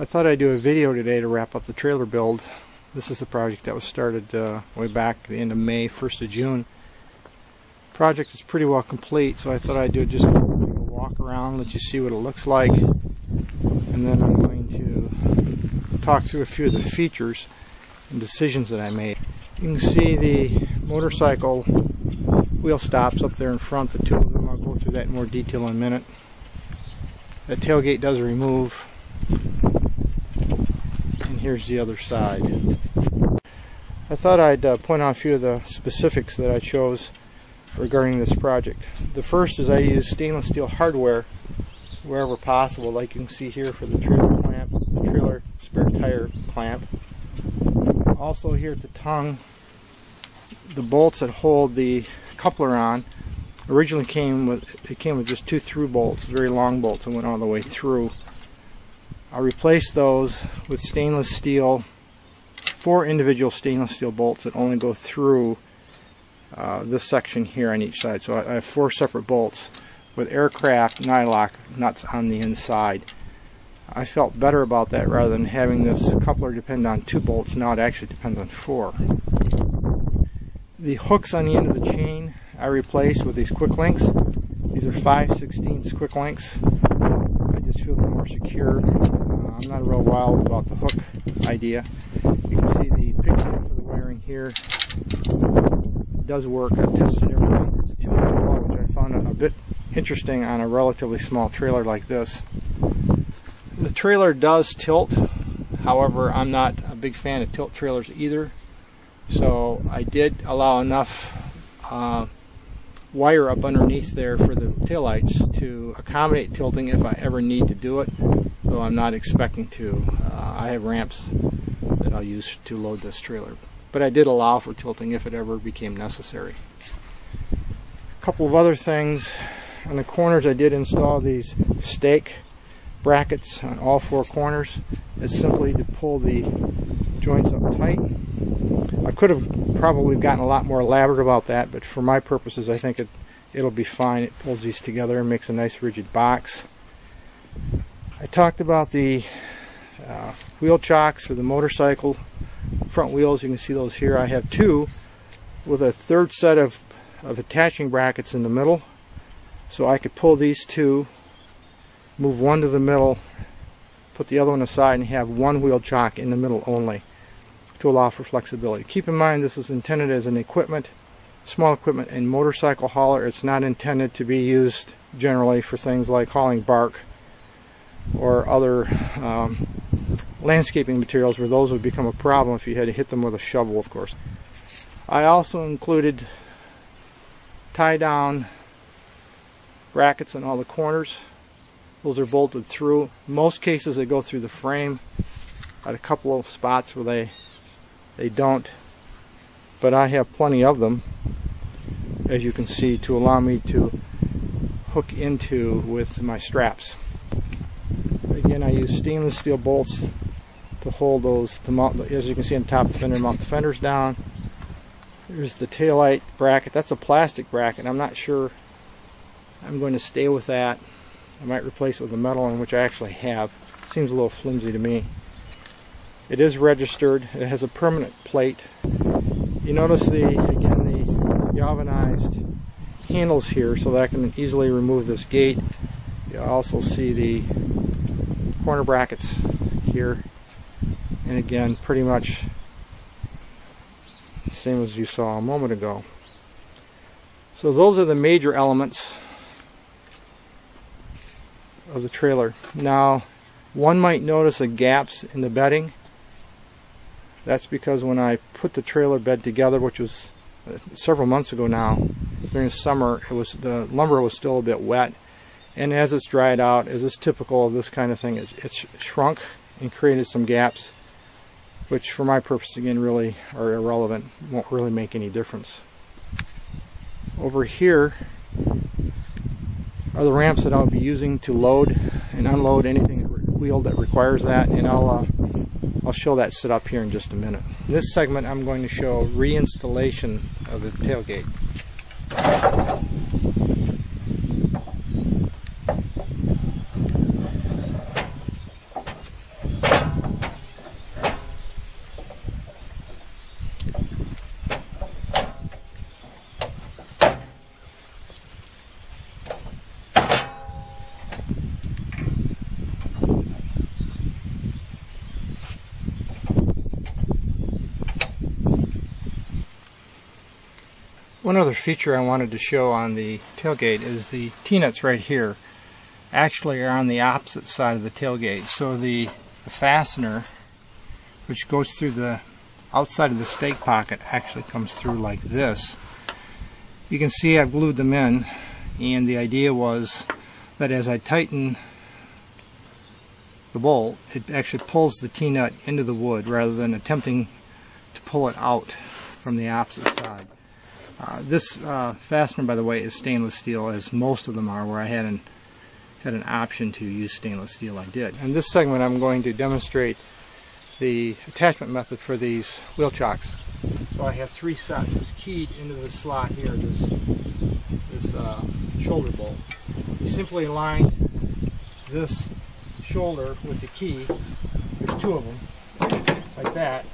I thought I'd do a video today to wrap up the trailer build. This is the project that was started uh, way back the end of May, 1st of June. Project is pretty well complete, so I thought I'd do just a walk around, let you see what it looks like, and then I'm going to talk through a few of the features and decisions that I made. You can see the motorcycle wheel stops up there in front, the two of them. I'll go through that in more detail in a minute. The tailgate does remove here's the other side. I thought I'd uh, point out a few of the specifics that I chose regarding this project. The first is I use stainless steel hardware wherever possible, like you can see here for the trailer clamp, the trailer spare tire clamp. Also here at the tongue, the bolts that hold the coupler on originally came with it came with just two through bolts, very long bolts, and went all the way through. I'll replace those with stainless steel, four individual stainless steel bolts that only go through uh, this section here on each side. So I, I have four separate bolts with aircraft nylock nuts on the inside. I felt better about that rather than having this coupler depend on two bolts. Now it actually depends on four. The hooks on the end of the chain I replaced with these quick links. These are 5 16 quick links I just feel more secure. I'm not real wild about the hook idea. You can see the picture for the wiring here it does work. I've tested everything. It's a 2 inch plug, which I found a bit interesting on a relatively small trailer like this. The trailer does tilt. However, I'm not a big fan of tilt trailers either. So I did allow enough uh, wire up underneath there for the taillights to accommodate tilting if I ever need to do it, though I'm not expecting to. Uh, I have ramps that I'll use to load this trailer. But I did allow for tilting if it ever became necessary. A couple of other things. On the corners I did install these stake brackets on all four corners. It's simply to pull the joints up tight. I could have probably gotten a lot more elaborate about that, but for my purposes, I think it, it'll be fine. It pulls these together and makes a nice rigid box. I talked about the uh, wheel chocks for the motorcycle front wheels. You can see those here. I have two with a third set of, of attaching brackets in the middle. So I could pull these two, move one to the middle, put the other one aside, and have one wheel chock in the middle only to allow for flexibility. Keep in mind this is intended as an equipment, small equipment and motorcycle hauler. It's not intended to be used generally for things like hauling bark or other um, landscaping materials where those would become a problem if you had to hit them with a shovel, of course. I also included tie down brackets in all the corners. Those are bolted through. most cases they go through the frame at a couple of spots where they they don't, but I have plenty of them, as you can see, to allow me to hook into with my straps. Again, I use stainless steel bolts to hold those, to mount, as you can see on top of the fender, mount the fenders down. There's the taillight bracket. That's a plastic bracket. I'm not sure I'm going to stay with that. I might replace it with a metal one, which I actually have. Seems a little flimsy to me. It is registered. It has a permanent plate. You notice the, again, the galvanized handles here so that I can easily remove this gate. You also see the corner brackets here. And again, pretty much same as you saw a moment ago. So those are the major elements of the trailer. Now, one might notice the gaps in the bedding. That's because when I put the trailer bed together, which was uh, several months ago now, during the summer, it was the lumber was still a bit wet, and as it's dried out, as is typical of this kind of thing, it, it's shrunk and created some gaps, which for my purpose again really are irrelevant, won't really make any difference. Over here are the ramps that I'll be using to load and unload anything wheel that requires that, and I'll uh, I'll show that set up here in just a minute. In this segment I'm going to show reinstallation of the tailgate. One other feature I wanted to show on the tailgate is the T-nuts right here actually are on the opposite side of the tailgate. So the, the fastener, which goes through the outside of the stake pocket, actually comes through like this. You can see I've glued them in and the idea was that as I tighten the bolt, it actually pulls the T-nut into the wood rather than attempting to pull it out from the opposite side. Uh, this uh, fastener, by the way, is stainless steel, as most of them are, where I had an, had an option to use stainless steel, I did. In this segment, I'm going to demonstrate the attachment method for these wheel chocks. So I have three sets. It's keyed into the slot here, this, this uh, shoulder bolt. You simply align this shoulder with the key, there's two of them, like that,